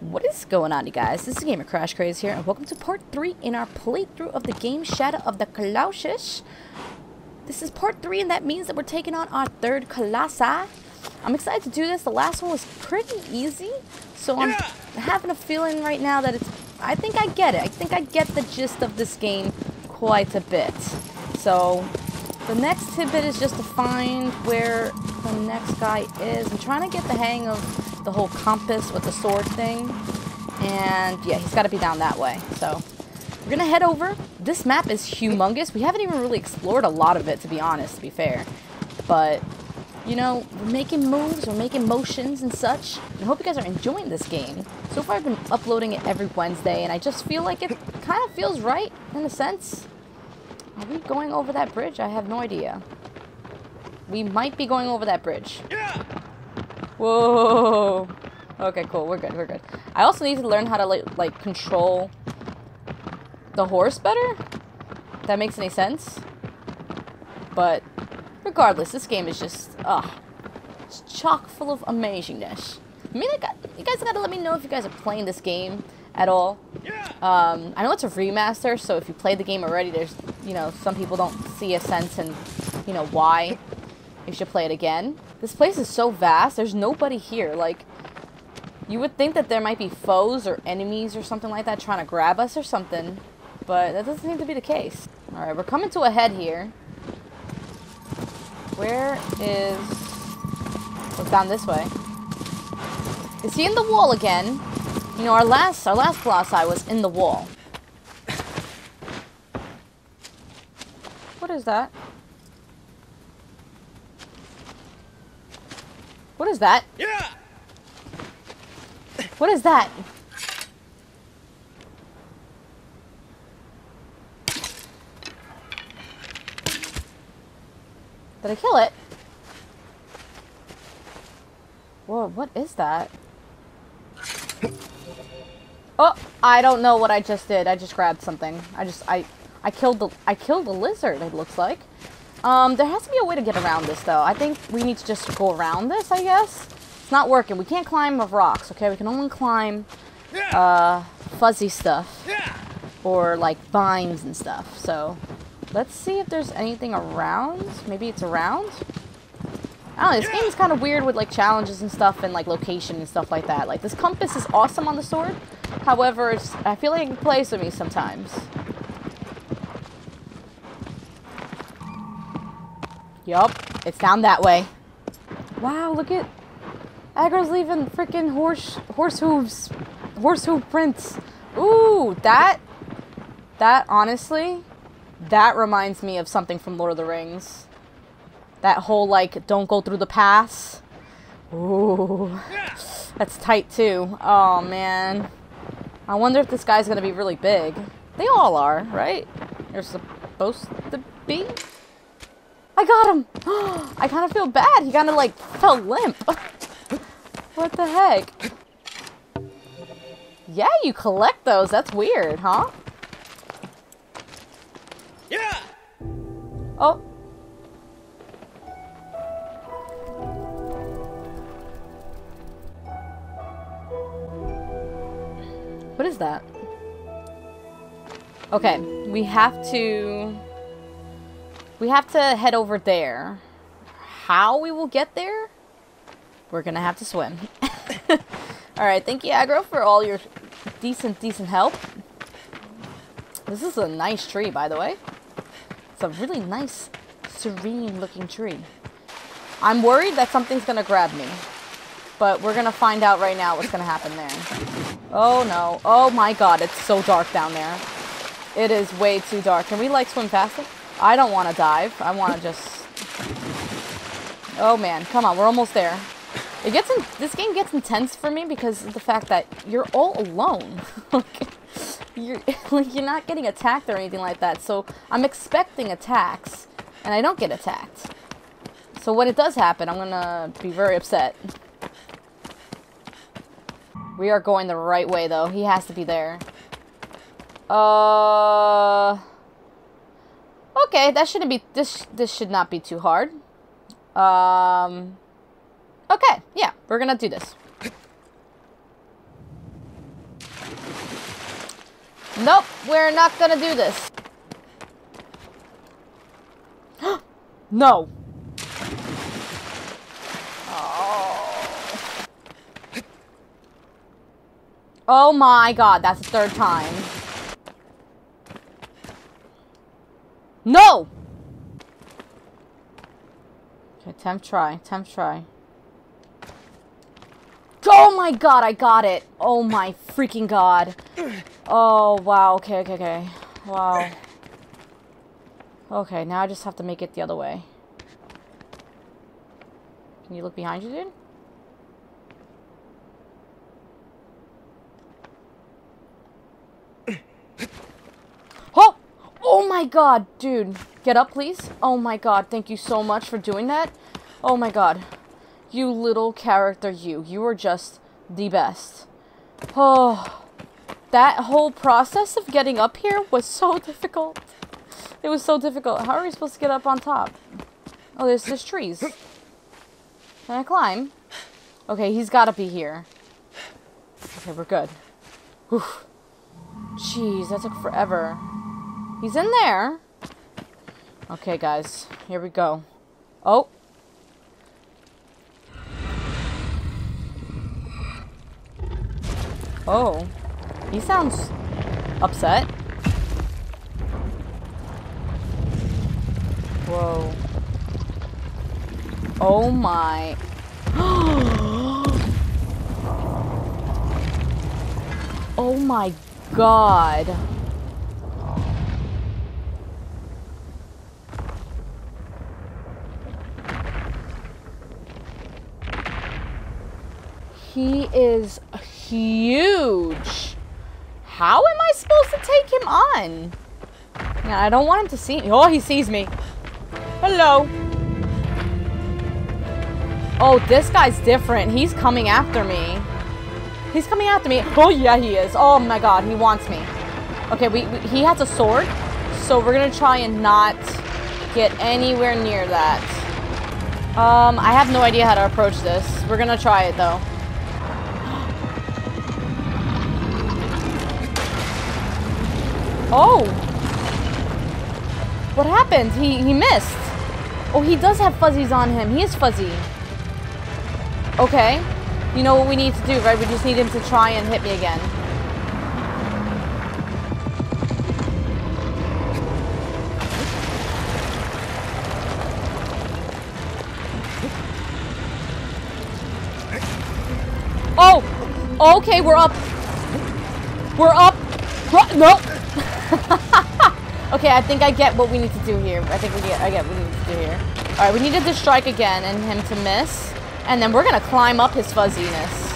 What is going on, you guys? This is Gamer Crash Craze here, and welcome to part 3 in our playthrough of the game Shadow of the Colossus. This is part 3, and that means that we're taking on our third Colossi. I'm excited to do this. The last one was pretty easy, so I'm having a feeling right now that it's... I think I get it. I think I get the gist of this game quite a bit. So, the next tidbit is just to find where the next guy is. I'm trying to get the hang of the whole compass with the sword thing. And yeah, he's got to be down that way. So we're going to head over. This map is humongous. We haven't even really explored a lot of it, to be honest, to be fair. But, you know, we're making moves, we're making motions and such. I hope you guys are enjoying this game. So far, I've been uploading it every Wednesday, and I just feel like it kind of feels right, in a sense. Are we going over that bridge? I have no idea. We might be going over that bridge. Whoa. Okay, cool. We're good. We're good. I also need to learn how to like, like control the horse better. If that makes any sense. But regardless, this game is just ah, it's chock full of amazingness. I mean, I got, you guys gotta let me know if you guys are playing this game at all. Um, I know it's a remaster, so if you played the game already, there's you know some people don't see a sense in you know why you should play it again. This place is so vast. There's nobody here. Like, you would think that there might be foes or enemies or something like that trying to grab us or something. But that doesn't seem to be the case. Alright, we're coming to a head here. Where is... What's down this way? Is he in the wall again? You know, our last, our last Colossi was in the wall. What is that? What is that? Yeah. What is that? Did I kill it? Whoa, what is that? Oh, I don't know what I just did. I just grabbed something. I just, I, I killed the, I killed the lizard, it looks like. Um, there has to be a way to get around this, though. I think we need to just go around this, I guess. It's not working. We can't climb of rocks, okay? We can only climb, uh, fuzzy stuff. Or, like, vines and stuff. So, let's see if there's anything around. Maybe it's around? I don't know, this game is kind of weird with, like, challenges and stuff and, like, location and stuff like that. Like, this compass is awesome on the sword. However, it's, I feel like it plays with me sometimes. Yup, it's down that way. Wow, look at Agro's leaving freaking horse horse hooves, horse hoof prints. Ooh, that that honestly, that reminds me of something from Lord of the Rings. That whole like don't go through the pass. Ooh, that's tight too. Oh man, I wonder if this guy's gonna be really big. They all are, right? They're supposed to be. I got him! I kind of feel bad. He kind of, like, fell limp. what the heck? Yeah, you collect those. That's weird, huh? Yeah! Oh. What is that? Okay, we have to... We have to head over there. How we will get there? We're gonna have to swim. Alright, thank you, Agro, for all your decent, decent help. This is a nice tree, by the way. It's a really nice, serene-looking tree. I'm worried that something's gonna grab me. But we're gonna find out right now what's gonna happen there. Oh, no. Oh, my God. It's so dark down there. It is way too dark. Can we, like, swim faster? I don't want to dive. I want to just... Oh, man. Come on. We're almost there. It gets in... This game gets intense for me because of the fact that you're all alone. like, you're, like, you're not getting attacked or anything like that. So, I'm expecting attacks. And I don't get attacked. So, when it does happen, I'm going to be very upset. We are going the right way, though. He has to be there. Uh... Okay, that shouldn't be, this, this should not be too hard. Um, okay, yeah, we're gonna do this. Nope, we're not gonna do this. no. Oh. oh my god, that's the third time. No! Okay, temp try, temp try. Oh my god, I got it. Oh my freaking god. Oh, wow. Okay, okay, okay. Wow. Okay, now I just have to make it the other way. Can you look behind you, dude? Oh! Oh my god, dude. Get up, please. Oh my god, thank you so much for doing that. Oh my god. You little character, you. You are just the best. Oh, that whole process of getting up here was so difficult. It was so difficult. How are we supposed to get up on top? Oh, there's, there's trees. Can I climb? Okay, he's got to be here. Okay, we're good. Whew. Jeez, that took forever. He's in there. Okay, guys. Here we go. Oh. Oh. He sounds upset. Whoa. Oh my. oh my god. He is huge. How am I supposed to take him on? Yeah, I don't want him to see me. Oh, he sees me. Hello. Oh, this guy's different. He's coming after me. He's coming after me. Oh, yeah, he is. Oh, my God. He wants me. Okay, we, we he has a sword. So we're going to try and not get anywhere near that. Um, I have no idea how to approach this. We're going to try it, though. Oh! What happened? He, he missed. Oh, he does have fuzzies on him. He is fuzzy. Okay. You know what we need to do, right? We just need him to try and hit me again. Oh! Okay, we're up. We're up. No! okay, I think I get what we need to do here. I think we get I get what we need to do here. Alright, we needed to strike again and him to miss. And then we're gonna climb up his fuzziness.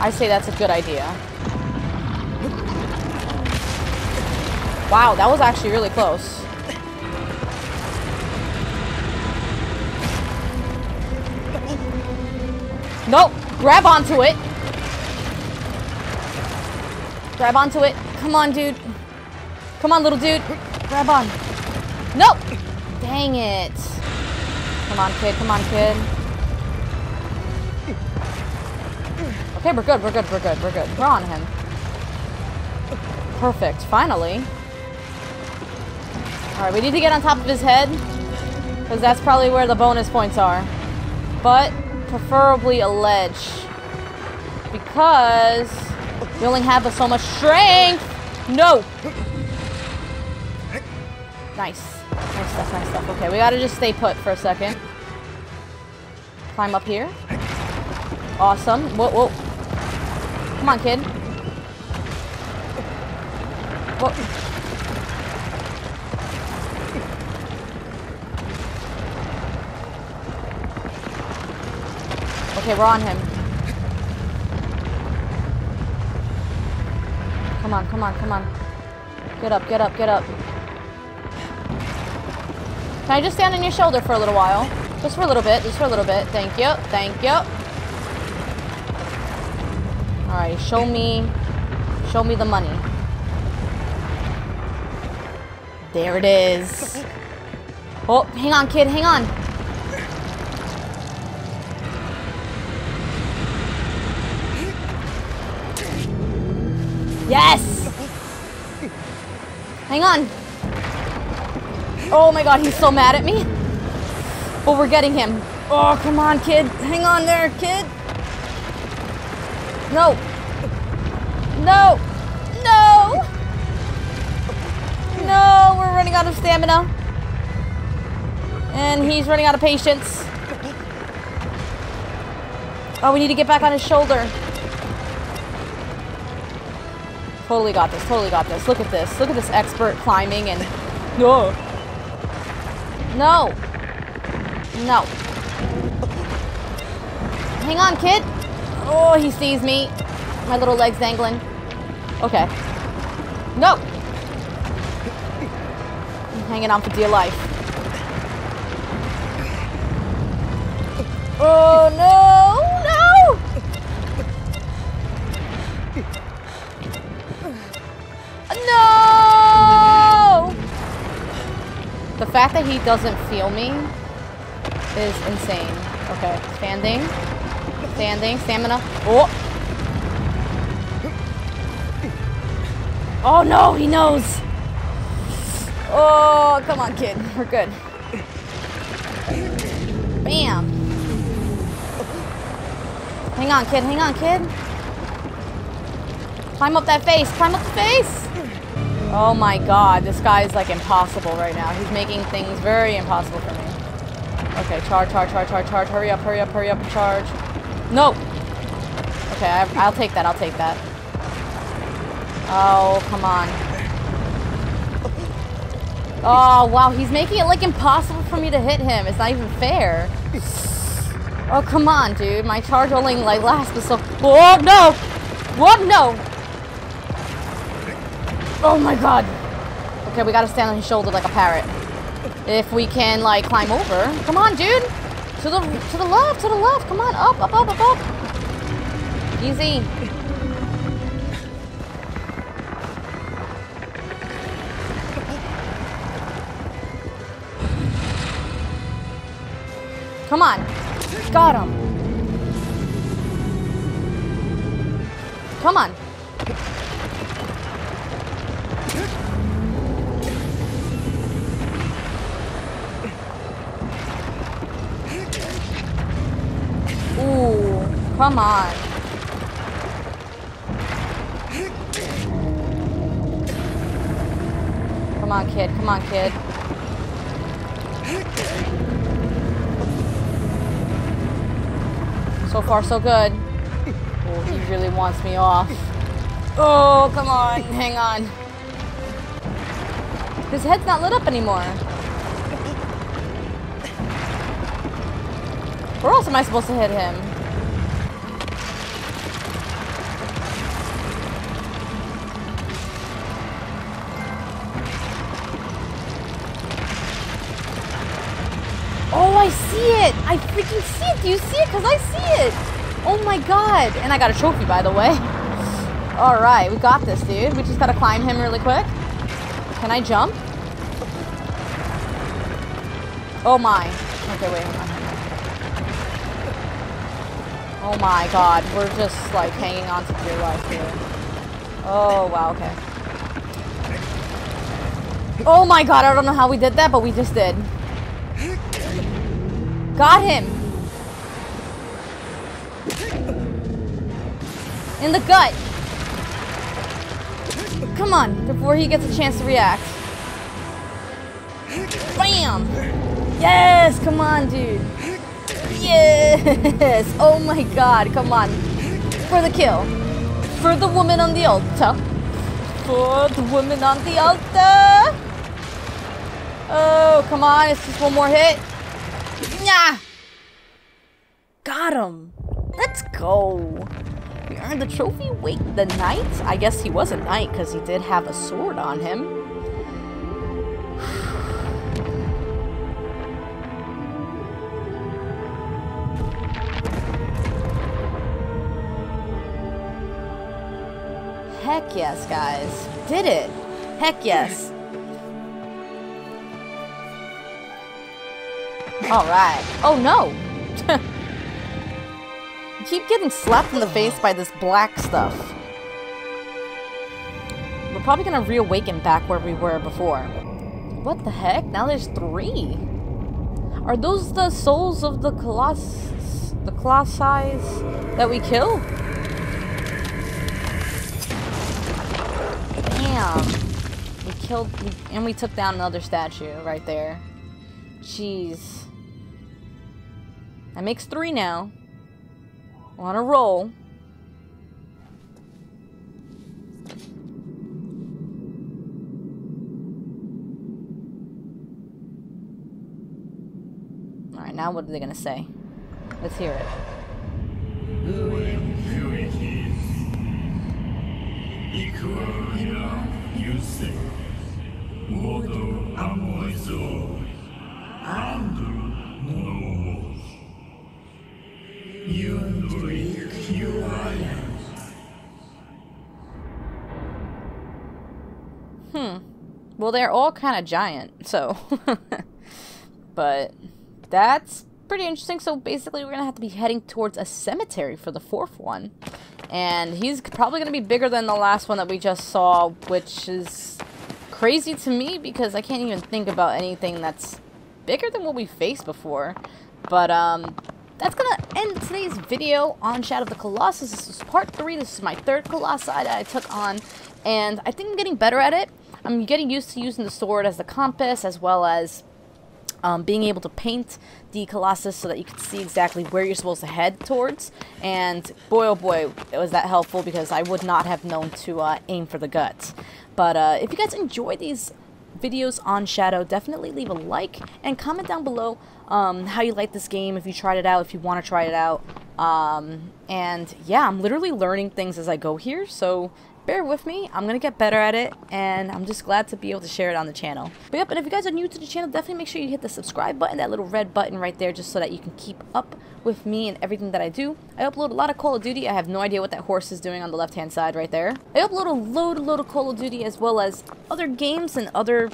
I say that's a good idea. Wow, that was actually really close. Nope. Grab onto it. Grab onto it. Come on, dude. Come on, little dude. Grab on. Nope. Dang it. Come on, kid. Come on, kid. Okay, we're good. We're good. We're good. We're good. We're on him. Perfect. Finally. Alright, we need to get on top of his head. Because that's probably where the bonus points are. But, preferably a ledge. Because we only have so much strength. No. Nice. Nice stuff, nice stuff. Okay, we gotta just stay put for a second. Climb up here. Awesome. Whoa, whoa. Come on, kid. Whoa. Okay, we're on him. Come on, come on, come on. Get up, get up, get up. Can I just stand on your shoulder for a little while? Just for a little bit, just for a little bit. Thank you, thank you. Alright, show me, show me the money. There it is. Oh, hang on, kid, hang on. Yes! Hang on. Oh my god, he's so mad at me. But we're getting him. Oh, come on, kid. Hang on there, kid. No. No. No. No, we're running out of stamina. And he's running out of patience. Oh, we need to get back on his shoulder. Totally got this. Totally got this. Look at this. Look at this expert climbing and... No. No. No. Hang on, kid. Oh, he sees me. My little leg's dangling. Okay. No. I'm hanging on for dear life. Oh, no. no. No! The fact that he doesn't feel me is insane. Okay, standing. Standing, stamina. Oh! Oh no, he knows! Oh, come on, kid. We're good. Bam! Hang on, kid. Hang on, kid. Climb up that face. Climb up the face. Oh my god. This guy is like impossible right now. He's making things very impossible for me. Okay, charge, charge, charge, charge, charge. Hurry up, hurry up, hurry up, charge. No. Okay, I, will take that. I'll take that. Oh, come on. Oh, wow. He's making it like impossible for me to hit him. It's not even fair. Oh, come on, dude. My charge only like lasts so... Oh, no! What? No! Oh my god. Okay, we gotta stand on his shoulder like a parrot. If we can, like, climb over. Come on, dude! To the to the left, to the left. Come on, up, up, up, up, up. Easy. Come on. Got him. Come on. Come on. Come on, kid. Come on, kid. So far, so good. Oh, he really wants me off. Oh, come on. Hang on. His head's not lit up anymore. Where else am I supposed to hit him? I freaking see it! Do you see it? Because I see it! Oh my god! And I got a trophy, by the way. Alright, we got this, dude. We just gotta climb him really quick. Can I jump? Oh my. Okay, wait, Oh my god, we're just like hanging on to dear life here. Oh, wow, okay. Oh my god, I don't know how we did that, but we just did. Got him! In the gut! Come on, before he gets a chance to react. Bam! Yes! Come on, dude! Yes! Oh my god, come on. For the kill. For the woman on the altar. For the woman on the altar! Oh, come on, it's just one more hit. Yeah! Got him! Let's go! We earned the trophy. Wait, the knight? I guess he was a knight because he did have a sword on him. Heck yes, guys. Did it! Heck yes. Alright. Oh no! keep getting slapped in the face by this black stuff. we're probably gonna reawaken back where we were before. What the heck? Now there's three. Are those the souls of the Colossus, the Colossi that we kill? Damn. We killed, we, and we took down another statue right there. Jeez. That makes three now. On a roll. Alright, now what are they gonna say? Let's hear it. Hmm. Well, they're all kind of giant, so. but that's pretty interesting. So basically, we're going to have to be heading towards a cemetery for the fourth one. And he's probably going to be bigger than the last one that we just saw, which is crazy to me because I can't even think about anything that's bigger than what we faced before. But, um, that's to end today's video on Shadow of the Colossus. This is part 3. This is my third Colossi that I took on. And I think I'm getting better at it. I'm getting used to using the sword as the compass as well as um, being able to paint the Colossus so that you can see exactly where you're supposed to head towards. And boy, oh boy, it was that helpful because I would not have known to uh, aim for the guts. But uh, if you guys enjoy these videos on Shadow, definitely leave a like and comment down below um, how you like this game, if you tried it out, if you want to try it out. Um, and yeah, I'm literally learning things as I go here, so bear with me. I'm to get better at it, and I'm just glad to be able to share it on the channel. But yep, and if you guys are new to the channel, definitely make sure you hit the subscribe button, that little red button right there, just so that you can keep up with me and everything that I do. I upload a lot of Call of Duty. I have no idea what that horse is doing on the left-hand side right there. I upload a load, load of Call of Duty as well as other games and other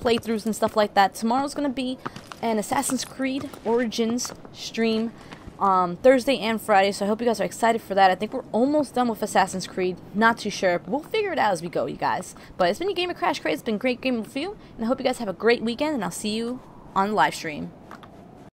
playthroughs and stuff like that. Tomorrow's to be an Assassin's Creed Origins stream um, Thursday and Friday, so I hope you guys are excited for that. I think we're almost done with Assassin's Creed. Not too sure, but we'll figure it out as we go, you guys. But it's been your of Crash Craze. It's been great with you, and I hope you guys have a great weekend, and I'll see you on the live stream.